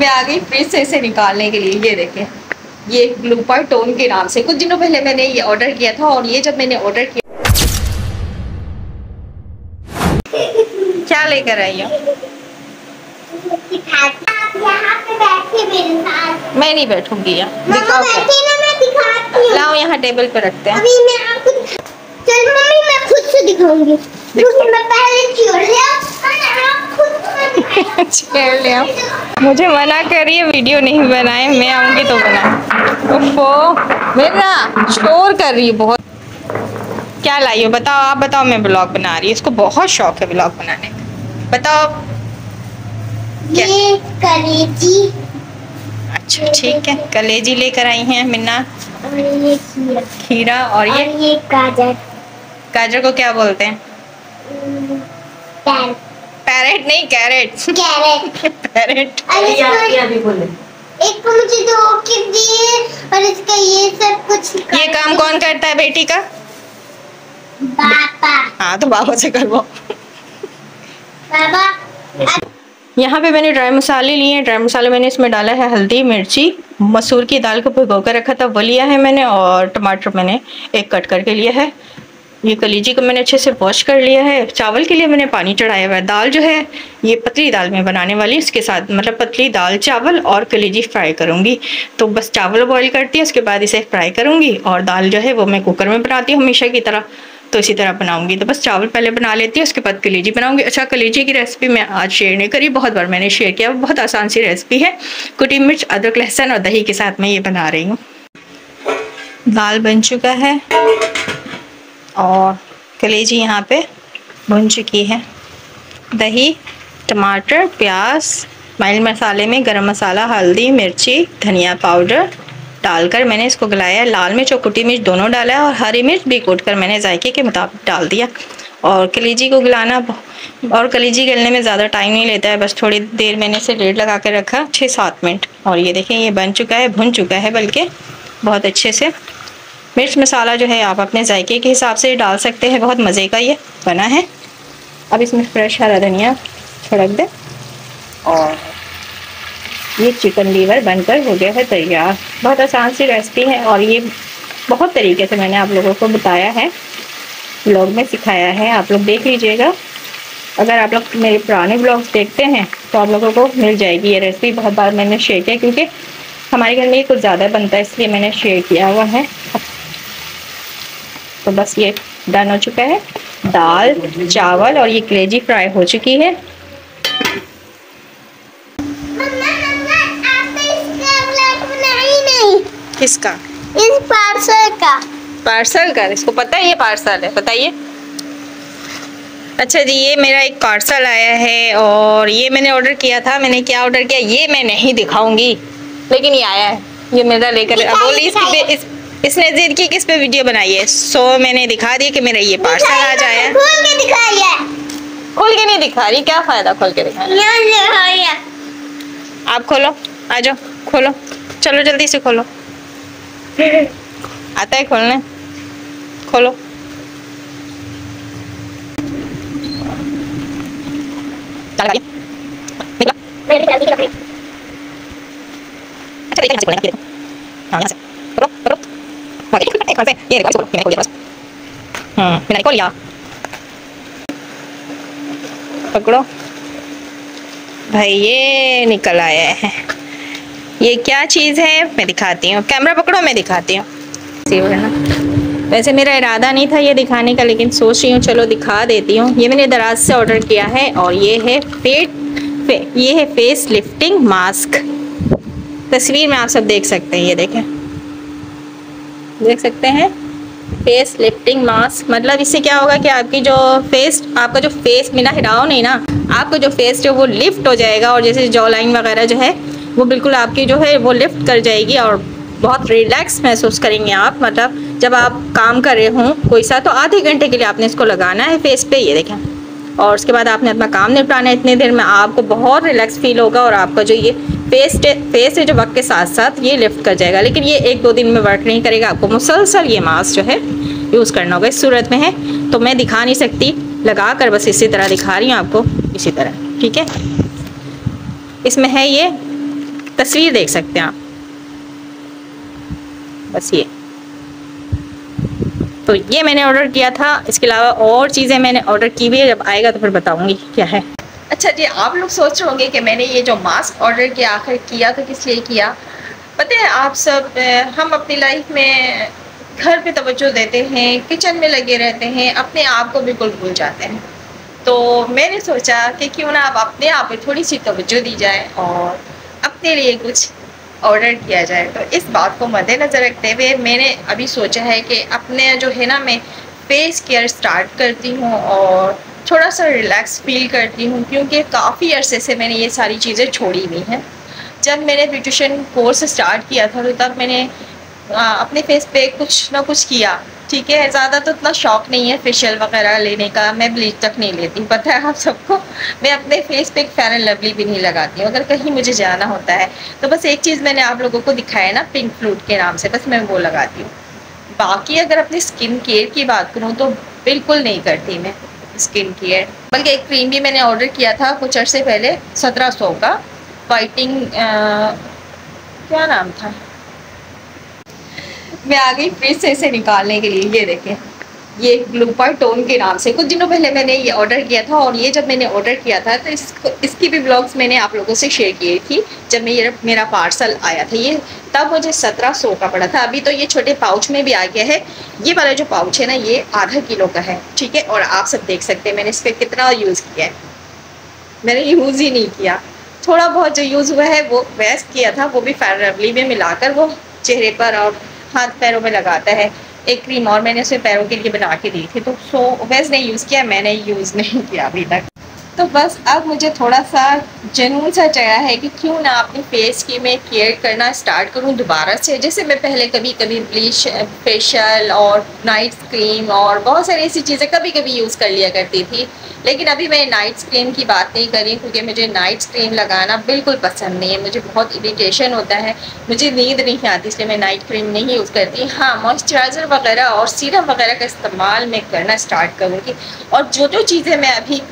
मैं आ गई फ्रिज से इसे निकालने के लिए ये देखें। ये ग्लूपर टोन के नाम से कुछ दिनों पहले मैंने ये ऑर्डर किया था और ये जब मैंने ऑर्डर किया क्या लेकर आई हो? मैं नहीं बैठूँगी यहाँ। लाओ यहाँ टेबल पर रखते हैं। अभी मैं आपको चल मम्मी मैं खुद से दिखाऊँगी। छोड़ ले मुझे मना करिए वीडियो नहीं बनाए मैं आऊँगी तो बनाए ओफो मेरा स्टोर कर रही हूँ बहुत। क्या लाई हो बताओ आप बताओ मैं ब्लॉग बना रही हूँ। इसको बहुत शौक है ब्लॉग बनाने का। बताओ। क्या? ये कलेजी। अच्छा ठीक है। कलेजी लेकर आई हैं मिन्ना। और ये खीरा। और और ये? ये गाजर। गाजर को क्या बोलते हैं? पैरेट नहीं कैरेट कैरेट पैरेट एक को मुझे दो किट दिए और इसका ये सब कुछ ये काम कौन करता है बेटी का? पापा। हाँ तो बाबा से करवाओ बाबा यहाँ पे मैंने ड्राई मसाले लिए हैं। ड्राई मसाले मैंने इसमें डाला है हल्दी मिर्ची मसूर की दाल को भिगो कर रखा था। वो लिया है मैंने और टमाटर मैंने एक कट करके लिया है। ये कलीजी को मैंने अच्छे से वॉश कर लिया है। चावल के लिए मैंने पानी चढ़ाया हुआ है। दाल जो है, ये पतली दाल में बनाने वाली इसके साथ मतलब पतली दाल, चावल और कलीजी फ्राई करूँगी। तो बस चावल बॉईल करती है, उसके बाद इसे फ्राई करूँगी और दाल जो है वो मैं कुकर में बनाती हूँ हमेशा की तरह। तो इसी तरह बनाऊँगी। तो बस चावल पहले बना लेती हूँ, उसके बाद कलीजी बनाऊँगी। अच्छा कलीजी की रेसिपी मैं आज शेयर नहीं करी। बहुत बार मैंने शेयर किया। बहुत आसान सी रेसिपी है। कुटी मिर्च, अदरक, लहसुन और दही के साथ मैं ये बना रही हूँ। दाल बन चुका है। और कलेजी यहाँ पे भुन चुकी है। दही, टमाटर, प्याज माइल मसाले में गरम मसाला, हल्दी, मिर्ची, धनिया पाउडर डालकर मैंने इसको गलाया। लाल मिर्च और कुटी मिर्च दोनों डाला है और हरी मिर्च भी कूट कर मैंने जायके के मुताबिक डाल दिया। और कलीजी को गलाना और कलीजी गलने में ज़्यादा टाइम नहीं लेता है, बस थोड़ी देर मैंने इसे रेड लगा कर रखा, छः सात मिनट। और ये देखें, ये बन चुका है, भुन चुका है बल्कि बहुत अच्छे से। मिर्च मसाला जो है आप अपने जायके के हिसाब से डाल सकते हैं। बहुत मज़े का ये बना है। अब इसमें फ्रेश हरा धनिया छिड़क दें और ये चिकन लीवर बनकर हो गया है तैयार। बहुत आसान सी रेसिपी है और ये बहुत तरीके से मैंने आप लोगों को बताया है। ब्लॉग में सिखाया है। आप लोग देख लीजिएगा। अगर आप लोग मेरे पुराने ब्लॉग्स देखते हैं तो आप लोगों को मिल जाएगी ये रेसिपी बहुत बार मैंने शेयर किया क्योंकि हमारे घर में ये कुछ ज़्यादा बनता है, इसलिए मैंने शेयर किया हुआ है। तो बस ये डन हो चुका है। दाल चावल और ये कलेजी फ्राई हो चुकी है। मम्मा मम्मा आपने इसका ब्लॉग बनाई नहीं। किसका? इस पार्सल का। पार्सल का? इसको पता है ये पार्सल है? बताइए। अच्छा जी ये मेरा एक पार्सल आया है और ये मैंने ऑर्डर किया था। मैंने क्या ऑर्डर किया? ये मैं नहीं दिखाऊँगी। लेकिन ये आया है। ये मेरा लेकर बोली इस इस, इसने जिद की किस पे वीडियो बनाई है? सो मैंने दिखा दिया कि मेरा ये पार्सल आ जाया। खोल के दिखाइए खोल के नहीं दिखा रही क्या फ़ायदा खोल के दिखाइए आप खोलो आ जाओ खोलो। चलो जल्दी से खोलो। आता है खोलने? खोलो। अच्छा एक से लिया पकड़ो भाई ये निकल आया है। ये क्या चीज़ है? मैं दिखाती हूँ। कैमरा पकड़ो मैं दिखाती हूँ। वैसे मेरा इरादा नहीं था ये दिखाने का लेकिन सोच रही हूँ चलो दिखा देती हूँ। ये मैंने दराज से ऑर्डर किया है और ये है पेट फे, ये है फेस लिफ्टिंग मास्क तस्वीर में आप सब देख सकते हैं ये देखें। देख सकते हैं। फेस लिफ्टिंग मास्क मतलब इससे क्या होगा कि आपकी जो फेस आपका जो फेस बिना हिलाओ नहीं ना, आपका जो फेस जो वो लिफ्ट हो जाएगा और जैसे जॉ लाइन वगैरह जो है, वो बिल्कुल आपकी जो है, वो लिफ्ट कर जाएगी और बहुत रिलैक्स महसूस करेंगे आप। मतलब जब आप काम कर रहे हों कोई सा तो आधे घंटे के लिए आपने इसको लगाना है फेस पे, ये देखें। और उसके बाद आपने अपना काम निपटाना है इतनी देर में, आपको बहुत रिलैक्स फील होगा और आपका जो ये फेस फेस है जो वक्त के साथ साथ ये लिफ्ट कर जाएगा। लेकिन ये एक दो दिन में वर्क नहीं करेगा, आपको मुसलसल ये मास्क जो है यूज़ करना होगा। इस सूरत में है तो मैं दिखा नहीं सकती लगा कर बस इसी तरह दिखा रही हूँ आपको, इसी तरह, ठीक है? इसमें है ये, तस्वीर देख सकते हैं आप। बस ये। तो ये मैंने ऑर्डर किया था। इसके अलावा और चीज़ें मैंने ऑर्डर की हुई है। जब आएगा तो फिर बताऊँगी क्या है। अच्छा जी, आप लोग सोच रहे होंगे कि मैंने ये जो मास्क ऑर्डर किया, आखिर किया तो किस लिए किया? पता है, आप सब हम अपनी लाइफ में घर पे तवज्जो देते हैं किचन में लगे रहते हैं, अपने आप को बिल्कुल भूल जाते हैं। तो मैंने सोचा कि क्यों ना आप अपने आप पे थोड़ी सी तवज्जो दी जाए और अपने लिए कुछ ऑर्डर किया जाए। तो इस बात को मद्देनज़र रखते हुए मैंने अभी सोचा है कि अपने जो है ना, मैं फेस केयर स्टार्ट करती हूँ और थोड़ा सा रिलैक्स फील करती हूँ, क्योंकि काफ़ी अरसे से मैंने ये सारी चीज़ें छोड़ी हुई हैं। जब मैंने ब्यूटिशन कोर्स स्टार्ट किया था तो तब मैंने अपने फेस पे कुछ ना कुछ किया। ठीक है, ज़्यादा तो इतना शौक नहीं है फेशियल वगैरह लेने का। मैं ब्लीच तक नहीं लेती, पता है आप सबको? मैं अपने फेस पे एक फेयर लवली भी नहीं लगाती हूँ। अगर कहीं मुझे जाना होता है तो बस एक चीज़ मैंने आप लोगों को दिखाया ना पिंक फ्लूट के नाम से, बस मैं वो लगाती हूँ। बाकी अगर अपनी स्किन केयर की बात करूँ तो बिल्कुल नहीं करती मैं स्किन केयर बल्कि एक क्रीम भी मैंने ऑर्डर किया था कुछ अर्से पहले, सत्रह सौ का। वाइटिंग क्या नाम था? मैं आ गई फ्रिज से इसे निकालने के लिए। ये देखें, ये ग्लूपर टोन के नाम से। कुछ दिनों पहले मैंने ये ऑर्डर किया था और ये जब मैंने ऑर्डर किया था तो इसको, इसकी भी ब्लॉग्स मैंने आप लोगों से शेयर की थी, जब मैं ये मेरा पार्सल आया था ये। तब मुझे सत्रह सौ का पड़ा था। अभी तो ये छोटे पाउच में भी आ गया है। ये वाला जो पाउच है ना, ये आधा किलो का है, ठीक है? और आप सब देख सकते हैं मैंने इस पर कितना यूज़ किया है। मैंने यूज़ ही नहीं किया। थोड़ा बहुत जो यूज़ हुआ है, वो वेस्ट किया था, वो भी फेयर में मिलाकर, वो चेहरे पर और हाथ पैरों में लगाता है। एक क्रीम और मैंने उसे पैरों के लिए बना के दी थी तो सो वैसे नहीं यूज़ किया, मैंने यूज़ नहीं किया अभी तक। तो बस अब मुझे थोड़ा सा जनून सा चाहिए है कि क्यों ना अपनी फेस की मैं केयर करना स्टार्ट करूँ दोबारा से। जैसे मैं पहले कभी कभी ब्लीच फेशियल और नाइट क्रीम और बहुत सारी ऐसी चीज़ें कभी कभी यूज़ कर लिया करती थी। लेकिन अभी मैं नाइट क्रीम की बात नहीं करी क्योंकि मुझे नाइट क्रीम लगाना बिल्कुल पसंद नहीं है। मुझे बहुत इरीटेशन होता है। मुझे नींद नहीं आती इसलिए मैं नाइट क्रीम नहीं यूज़ करती। हाँ मॉइस्चराइज़र वगैरह और सीरम वगैरह का इस्तेमाल मैं करना स्टार्ट करूँगी। और जो जो चीज़ें मैं अभी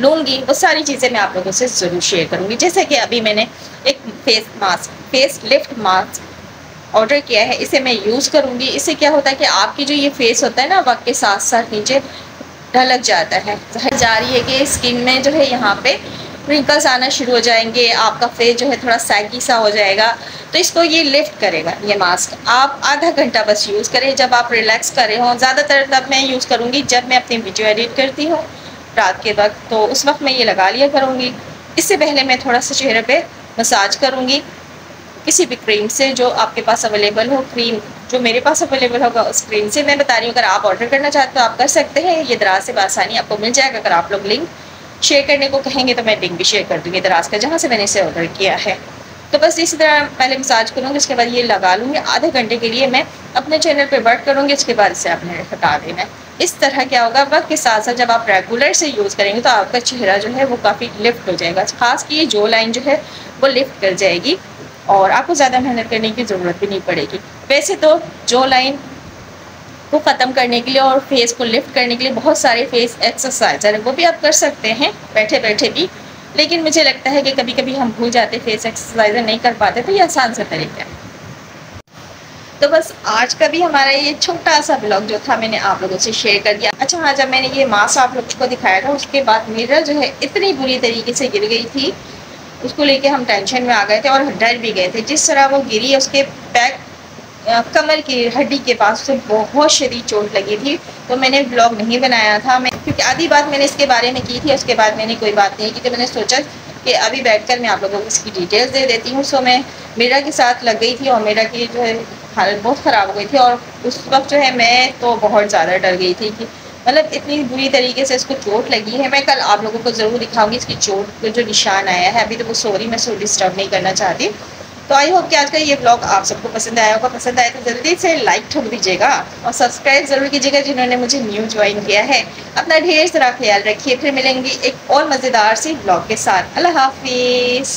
लूँगी वो सारी चीज़ें मैं आप लोगों से ज़रूर शेयर करूँगी। जैसे कि अभी मैंने एक face mask face lift mask order किया है, इसे मैं यूज़ करूँगी। इससे क्या होता है कि आपकी जो ये फेस होता है ना, वक्त के साथ साथ नीचे ढलक जाता है। जा रही है कि स्किन में जो है यहाँ पे रिंकल्स आना शुरू हो जाएँगे, आपका फेस जो है थोड़ा सैगी सा हो जाएगा तो इसको ये लिफ्ट करेगा, ये मास्क आप आधा घंटा बस यूज़ करें। जब आप रिलैक्स कर रहे हो, ज़्यादातर तब मैं यूज़ करूँगी जब मैं अपनी वीडियो एडिट करती हूँ। रात के वक्त तो उस वक्त मैं ये लगा लिया करूँगी। इससे पहले मैं थोड़ा सा चेहरे पे मसाज करूँगी। किसी भी क्रीम से जो आपके पास अवेलेबल हो क्रीम जो मेरे पास अवेलेबल होगा, उस क्रीम से मैं बता रही हूँ। अगर आप ऑर्डर करना चाहते हो, आप कर सकते हैं। ये दराज से आसानी आपको मिल जाएगा। अगर आप लोग लिंक शेयर करने को कहेंगे तो मैं लिंक भी शेयर कर दूँगी दराज का, जहाँ से मैंने इसे ऑर्डर किया है। तो बस इसी तरह पहले मसाज करूँगी, उसके बाद ये लगा लूँगी। आधे घंटे के लिए मैं अपने चैनल पर वर्क करूँगी, उसके बाद इसे आपने हटा देना है। इस तरह क्या होगा, वक्त के साथ साथ जब आप रेगुलर से यूज़ करेंगे तो आपका चेहरा जो है वो काफ़ी लिफ्ट हो जाएगा। खास की ये जो लाइन जो है वो लिफ्ट कर जाएगी और आपको ज़्यादा मेहनत करने की ज़रूरत भी नहीं पड़ेगी। वैसे तो जो लाइन को ख़त्म करने के लिए और फेस को लिफ्ट करने के लिए बहुत सारे फेस एक्सरसाइजर है, वो भी आप कर सकते हैं बैठे बैठे भी। लेकिन मुझे लगता है कि कभी कभी हम भूल जाते फेस एक्सरसाइजर नहीं कर पाते तो ये आसान सा तरीका है। तो बस आज का भी हमारा ये छोटा सा ब्लॉग जो था मैंने आप लोगों से शेयर कर दिया। अच्छा हाँ जब मैंने ये मास्क आप लोगों को दिखाया था, उसके बाद मिरर जो है इतनी बुरी तरीके से गिर गई थी। उसको लेके हम टेंशन में आ गए थे और डर भी गए थे। जिस तरह वो गिरी, उसके पैक कमर की हड्डी के पास उसे बहुत शरीर चोट लगी थी। तो मैंने ब्लॉग नहीं बनाया था। मैं, क्योंकि आधी बात मैंने इसके बारे में की थी, उसके बाद मैंने कोई बात नहीं की। तो मैंने सोचा कि अभी बैठकर मैं आप लोगों को इसकी डिटेल्स दे देती हूँ। सो मैं मेरा के साथ लग गई थी और मेरा की जो है हालत बहुत ख़राब हो गई थी और उस वक्त जो है मैं तो बहुत ज़्यादा डर गई थी कि मतलब इतनी बुरी तरीके से इसको चोट लगी है। मैं कल आप लोगों को ज़रूर दिखाऊँगी इसकी चोट का जो निशान आया है। अभी तो वो सॉरी मैं सो डिस्टर्ब नहीं करना चाहती। तो आई होप कि आज का ये ब्लॉग आप सबको पसंद आया होगा। पसंद आया तो जल्दी से लाइक ठोक दीजिएगा और सब्सक्राइब ज़रूर कीजिएगा जिन्होंने मुझे न्यू ज्वाइन किया है। अपना ढेर सारा ख्याल रखिए, फिर मिलेंगे एक और मज़ेदार सी ब्लॉग के साथ। अल्लाह हाफिज़।